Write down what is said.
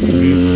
Mm-hmm.